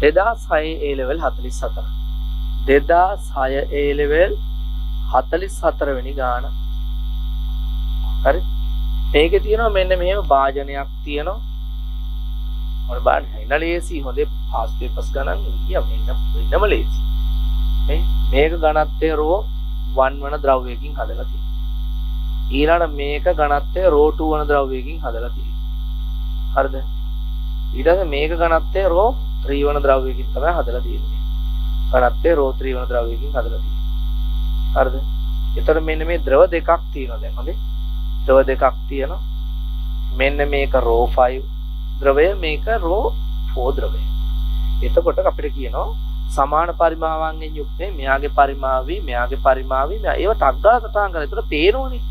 2006 A level 44 2006 A level 44 වෙනි ගාන. හරි? මේකේ තියෙනවා මෙන්න මෙහෙම භාජනයක් තියෙනවා. මොන බලන්න. ඉන්න ලේසි. හොඳේ පාස් පේපර්ස් ගණන් ඉය මෙන්න වෙනම ලේසි. මේ මේක ගණත්වය රෝ 1 වන ද්‍රව්‍යයකින් හදලා තියෙනවා. ඊළඟ මේක ගණත්වය රෝ 2 වන ද්‍රව්‍යයකින් හදලා තියෙනවා. හරිද? ඊට පස්සේ මේක ගණත්වය රෝ 3 වන ද්‍රව්‍යයකින් තමයි හදලා තියෙන්නේ. ගණත්වය රෝ 3 වන ද්‍රව්‍යයකින් හදලා තියෙනවා හරිද? එතකොට මෙන්න මේ ද්‍රව දෙකක් තියෙනවා දැන් හොඳේ. ද්‍රව දෙකක් තියෙනවා. මෙන්න මේක රෝ 5 ද්‍රවය මේක රෝ 4 ද්‍රවය. එතකොට අපිට කියනවා සමාන පරිමාවන්ගෙන් යුක්ත මෙයාගේ පරිමාවි මෙයාගේ පරිමාවි මෙයා ඒව ටක් ගාලා සටහන් කරලා. එතකොට පේනෝනේ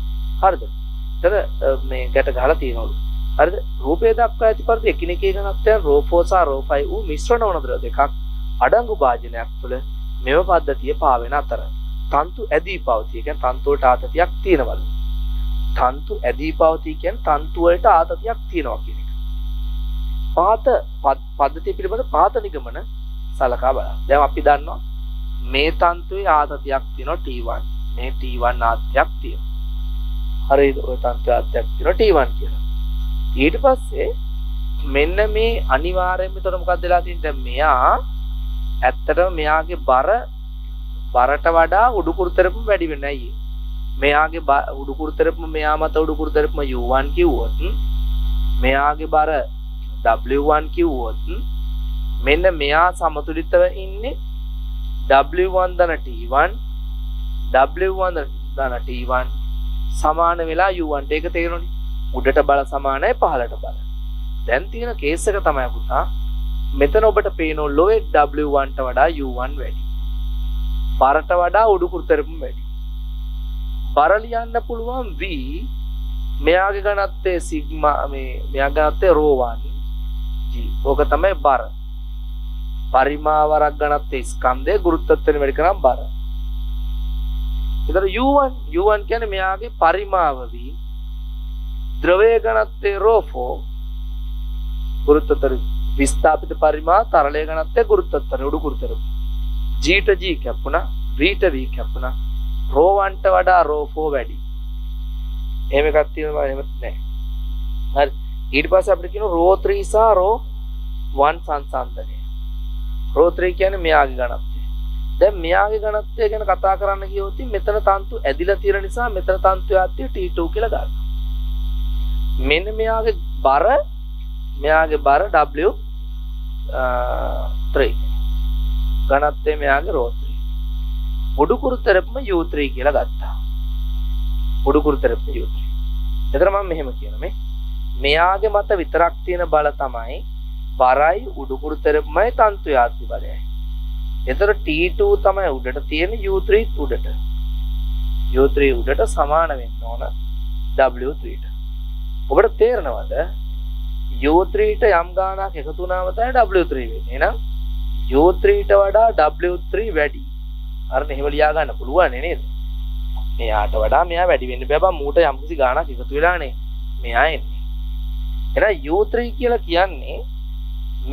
හරිද? එතකොට මේ ගැට ගහලා තියෙනවලු. හරිද රූපය දක්වා ඇති පරිදි එකිනෙකේ ගණත්වයන් රෝ 4 සහ රෝ 5 වූ මිශ්‍රණ වන ද්‍රව දෙකක් අඩංගු භාජනයක් තුළ මෙව පද්ධතිය පාවෙන අතර. තන්තු ඇදී පවතී කියන්නේ තන්තු වලට ආතතියක් තියෙනවලු. තන්තු ඇදී පවතී කියන්නේ තන්තු වලට ආතතියක් තියෙනවා කියන එක. පාත පද්ධතිය පිළිබඳ පාත නිගමන සලකා බලන්න. දැන් අපි දන්නවා මේ තන්තුවේ ආතතියක් තියෙනවා T1 මේ T1 ආතතියක් තියෙනවා. හරිද? ඔය තන්තු ආතතියක් තියෙනවා T1 කියලා. ඊට පස්සේ මෙන්න මේ අනිවාර්යයෙන්ම එතකොට මොකක්ද වෙලා තියෙන්නේ දැන් මෙයා ඇත්තටම මෙයාගේ බර බරට වඩා උඩුකුරු තරපම වැඩි වෙන්නේ අයියේ. මෙයාගේ උඩුකුරු තරපම මෙයා මත උඩුකුරු තරපම U1 කිව්වොත් මෙයාගේ බර W1 කිව්වොත් මෙන්න මෙයා සමතුලිතව ඉන්නේ W1 ධන T1 W1 ධන T1 සමාන වෙලා U1 ට ඒක තේරෙනවනේ. උඩට බල සමානයි පහළට බල. දැන් තියෙන කේස් එක තමයි පුතා මෙතන ඔබට පේනෝ ලොවෙක් W1ට වඩා U1 වැඩි. බරට වඩා උඩුකුරු තරපම වැඩි. බර ලියන්න පුළුවන් V මෙයාගේ ගණත්තේ සිග්මා මේ මෙයාගේ ගණත්තේ රෝ 1 G. ඕක තමයි බර. පරිමාවරක් ගණත්තේ ස්කන්ධය ගුරුත්වත්වයෙන් වැඩි කරාම බර. එතන U1 U1 කියන්නේ මෙයාගේ පරිමාව V ද්‍රවය ගණත්තේ රෝ 4 ගුරුත්වතර විස්ථාපිත පරිමා තරලය ගණත්තේ ගුරුත්වතර උඩු කුරුතර Gට G කැපුණා Vට V කැපුණා. රෝ 1ට වඩා රෝ 4 වැඩි. එහෙම එකක් තියෙනවා එහෙම නැහැ. හරි. ඊට පස්සේ අපිට කියනවා රෝ 3 සහ රෝ 1 සංසන්දනය. රෝ 3 කියන්නේ මෙයාගේ ගණත්තය දැන් මෙයාගේ ගණත්තය ගැන කතා කරන්න කියොත් මෙතන තන්තු ඇදිලා තියෙන නිසා මෙතන තන්තු යාත්‍ය T2 කියලා ගන්නවා. මෙන්න මෙයාගේ බර මෙයාගේ බර W 3 ගණත්තේ මෙයාගේ රෝ 3 උඩුකුරු තරපම U3 කියලා ගත්තා. උඩුකුරු තරපම U3 එතන මම මෙහෙම කියන මේ මෙයාගේ මත විතරක් තියෙන බල තමයි බරයි උඩුකුරු තරපමයි තන්තු යාත්‍රි බලයයි. එතර T2 තමයි උඩට තියෙන U3 උඩට. U3 උඩට සමාන වෙන්න ඕන W3ට ඔබට තේරෙනවද U3ට යම් ගාණක් එකතු වුණාම තමයි W3 වෙන්නේ. එහෙනම් U3ට වඩා W3 වැඩි. අරන එහෙම ලියා ගන්න පුළුවන් නේද? මෙයාට වඩා මෙයා වැඩි වෙන්න බෑ බං මූට යම්කිසි ගාණක් එකතු වෙලානේ මෙයා එන්නේ. එහෙනම් U3 කියලා කියන්නේ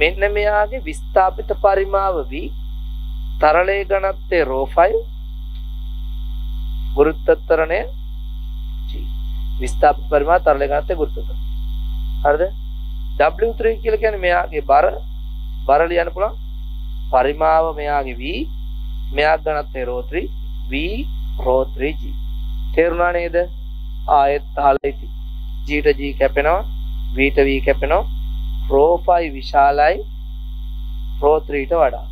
මෙන්න මෙයාගේ විස්ථාපිත පරිමාව V තරලයේ ඝනත්වය ρ5 ගුරුත්වත්වරණය විස්ථාප පරිමා තරල ගණනත් ගුරුත්වක හරිද? W3 කියලා කියන්නේ මෙයාගේ බර බර ලියන්න පුළුවන්. පරිමාව මෙයාගේ V මෙයා ගණනත් රෝ 3 V රෝ 3G තේරුණා නේද? ආයෙත් තාලෙටි ජීට ජී කැපෙනවා වීට වී කැපෙනවා. රෝපයි විශාලයි රෝත්‍රීට වඩා.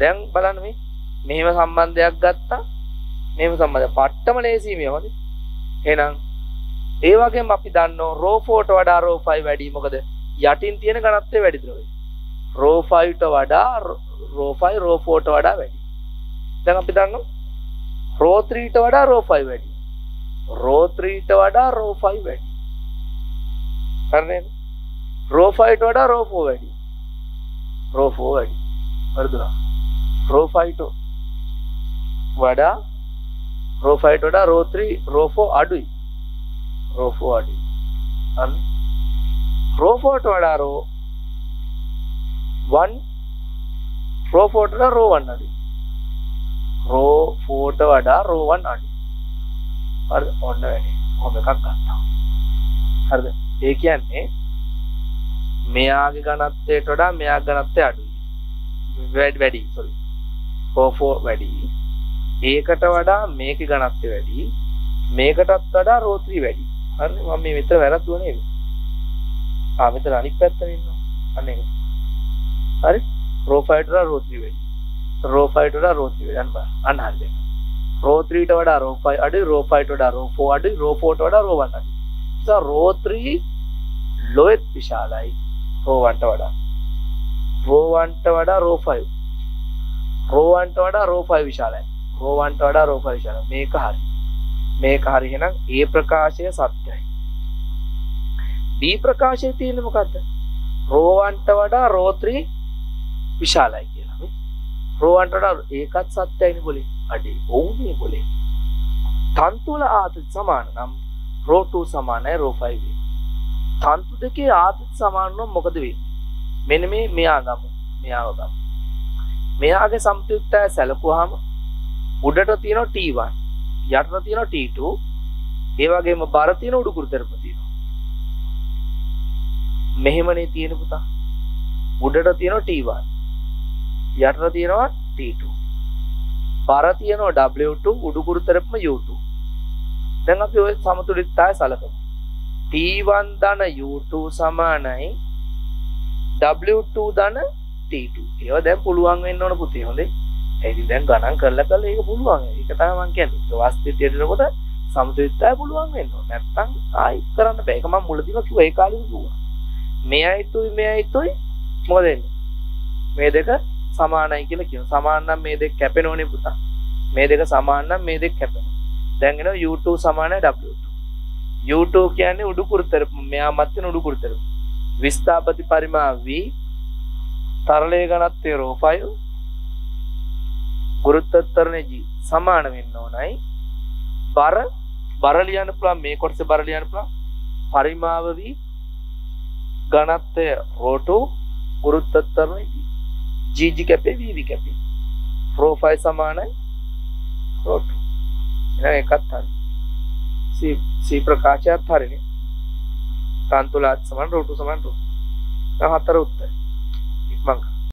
දැන් බලන්න මේ. මෙහෙම සම්බන්ධයක් ගත්තා. මෙහෙම සම්බන්ධ පට්ටම ලේසි මේ වගේ එහෙනම් ඒ වගේම අපි දන්නවා රෝ 4ට වඩා රෝ 5 වැඩි. මොකද යටින් තියෙන ඝනත්වය වැඩි ද්‍රවය රෝ 5ට වඩා රෝ 5 රෝ 4ට වඩා වැඩි. දැන් අපි දන්නවා රෝ 3ට වඩා රෝ 5 වැඩි. රෝ 3ට වඩා රෝ 5 වැඩි. හරිද රෝ 5ට වඩා රෝ 4 වැඩි. රෝ 4 වැඩි. හරිද? රෝ 5ට වඩා රෝ 5ට වඩා රෝ 3 රෝ 4 අඩුයි රෝ 4 අඩුයි අන්න රෝ 4ට වඩා රෝ 1 රෝ 4 වඩා රෝ 1 අඩුයි. රෝ 4ට වඩා රෝ 1 අඩුයි. හරිද? ඔන්න වැඩි. කොහොම එකක් ගන්නවා. හරිද? ඒ කියන්නේ මෙයාගේ ඝනත්වයට වඩා මෙයාගේ ඝනත්වය අඩුයි. වැඩි වැඩි sorry. රෝ 4 වැඩි. ඒකට වඩා මේකේ ඝනත්වය වැඩි. මේකටත් වඩා රෝ 3 වැඩි. හරිද? මම මේ මෙතන වැරද්දුවා නේද? ආ මෙතන අනිත් පැත්තට ඉන්නවා. අන්න ඒක. හරි? රෝ 5ට වඩා රෝ 3 වැඩි. රෝ 5ට වඩා රෝ 3 වැඩි. අන්න බලන්න. අන්න හරියට. රෝ 3ට වඩා රෝ 5 අඩුයි, රෝ 5ට වඩා රෝ 4 අඩුයි, රෝ 4ට වඩා රෝ 1 අඩුයි. නිසා රෝ 3 ලොයෙත් විශාලයි රෝ 1ට වඩා. රෝ 1ට වඩා රෝ 5. රෝ 1ට වඩා රෝ 5 විශාලයි. රෝ 1ට වඩා රෝ 5 විශාලයි. මේක හරි. මේක හරි එහෙනම් ඒ ප්‍රකාශය සත්‍යයි. B ප්‍රකාශයේ තියෙන්නේ මොකද්ද? රෝ 1ට වඩා රෝ 3 විශාලයි කියලා. නේ? රෝ 1ට වඩා ඒකත් සත්‍යයිනේ બોලේ. අඩේ ඔව්නේ બોලේ. තන්තු වල ආතති සමාන නම් රෝ 2 සමානයි රෝ 5 වේ. තන්තු දෙකේ ආතති සමාන නම් මොකද වෙන්නේ? මෙන්න මේ මෙයා ගමු. මෙයාව ගමු. මෙයාගේ සම්ප්‍රයුක්තය සැලකුවාම උඩට තියෙනවා T1 යටට තියෙනවා T2 ඒ වගේම බර තියෙන උඩුකුරු තරප තියෙනවා. මෙහෙමනේ තියෙන පුතා. උඩට තියෙනවා T1 යටට තියෙනවා T2 බර තියෙනවා W2 උඩුකුරු තරපම U2 දැන් අපි ওই සමතුලිතතාවය සලකමු. T1 ධන U2 සමානයි. W2 ධන T2 ඒවා දැන් පුළුවන් වෙන්න ඕන පුතේ හොඳේ. ඇති දැන් ගණන් කරලා කල ඒක පුළුවන්. ඒක තමන් කියන්නේ. වාස්තිතියනකොට සමතුලිතය පුළුවන් වෙන්න නැත්තම් ආයි කරන්න බෑ. ඒක මම මුලදීම කිව්වා. ඒ කාලෙම කිව්වා. මේ අයිතුයි මේ අයිතුයි මොකද මේ දෙක සමානයි කියලා කියන සමාන නම් මේ දෙක කැපෙනෝනේ පුතා. මේ දෙක සමාන නම් මේ දෙක කැපෙනවා. දැන් එනවා u2 සමානයි w2 u2 කියන්නේ උඩු කුරුතරප මෙයා මත් වෙන උඩු කුරුතරප විස්ථාපති පරිමා v තරලයේ ඝනත්වය ρ5 ගුරුත්වාකර්ෂණයයි සමාන වෙන්න ඕනයි. බර බර ලියන්න පුළුවන් මේ කොටසේ බර ලියන්න පුළුවන්. පරිමාවවි ඝනත්වය රෝටෝ ගුරුත්වාකර්ෂණයයි GG කැපේ VV කැපේ. rho phi සමානයි රෝටෝ. එහෙනම් එකත් හරි. C C ප්‍රකාශයත් හරිනේ. කාන්තුලාත් සමාන රෝටෝ සමාන රෝටෝ. හතර උත්තර. ඉක්මන් කරන්න.